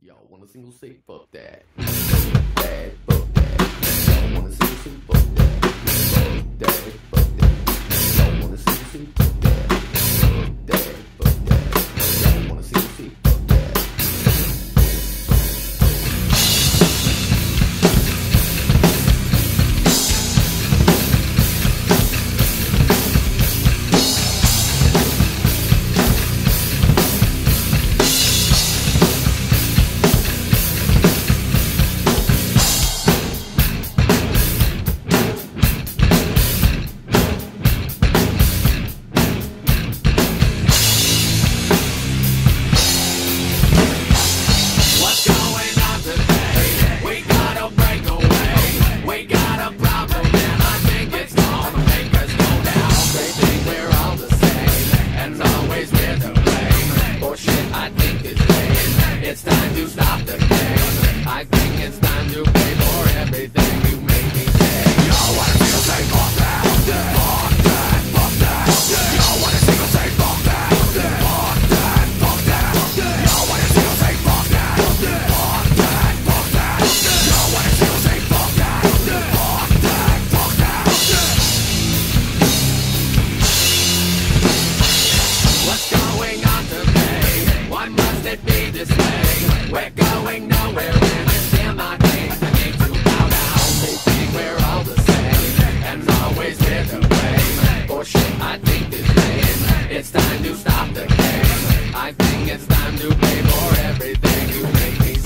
Y'all want a single say? Fuck that. it's time to stop the pain. going nowhere. My I we're all the same, and always there to blame. Oh, I think. It's time to stop the game. I think it's time to pay for everything you make me.